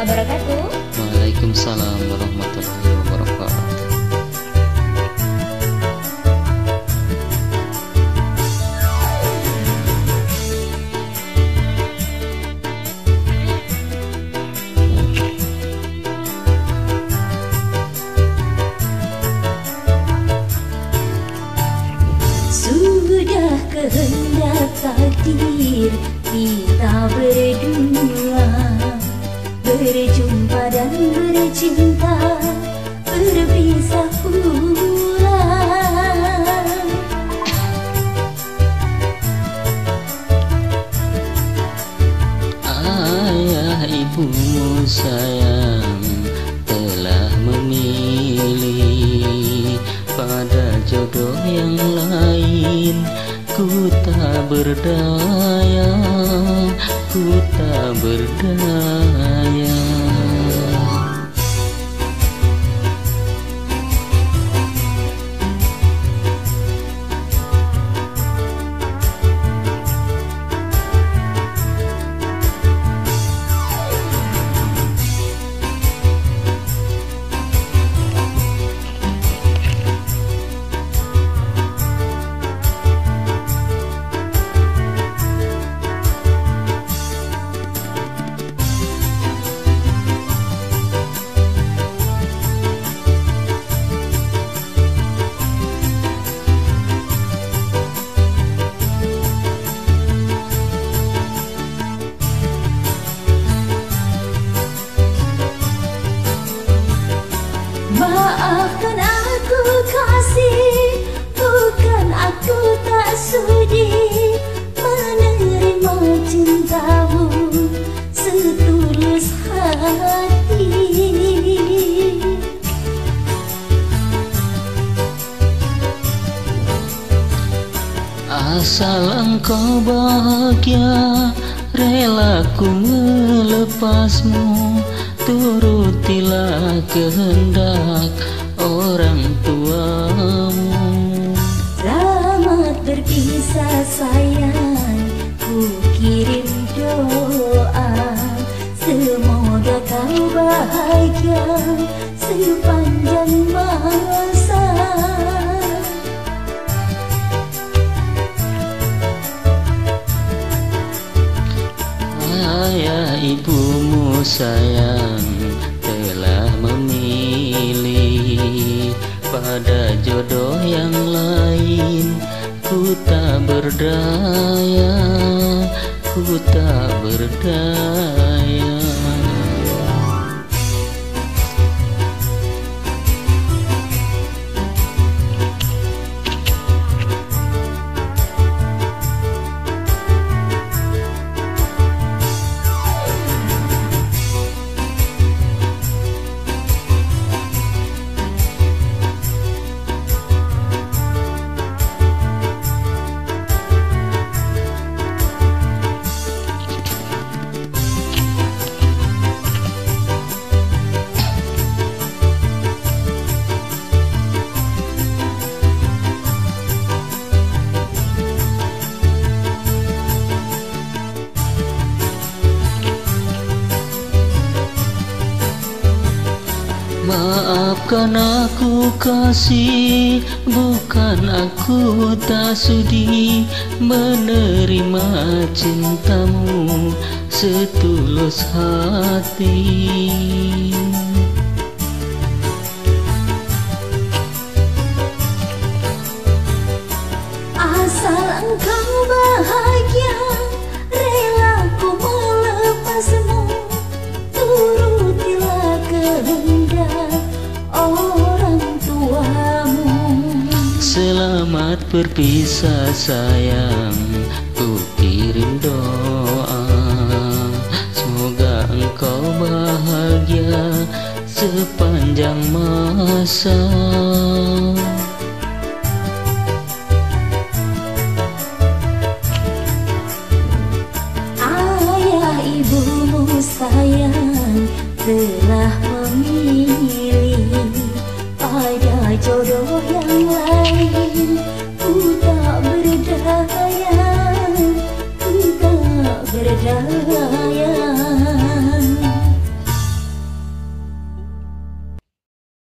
warahmatullahi wabarakatuh. Waalaikumsalam warahmatullahi wabarakatuh. Ibumu sayang telah memilih pada jodoh yang lain. Ku tak berdaya ku tak berdaya Asal engkau bahagia Rela ku melepasmu. Turutilah kehendak orang tuamu. Selamat berpisah sayang. Ku kirim doa. Semoga kau bahagia Sepanjang masa sayang telah memilih pada jodoh yang lain. Ku tak berdaya ku tak berdaya Maafkan aku kasih Bukan aku tak sudi Menerima cintamu Setulus hati. Asal engkau bahagia Rela ku melepasmu. Turutilah kehendak orang tuamu. Selamat berpisah sayang. Ku kirim doa. Semoga engkau bahagia Sepanjang masa. Ayah ibumu sayang telah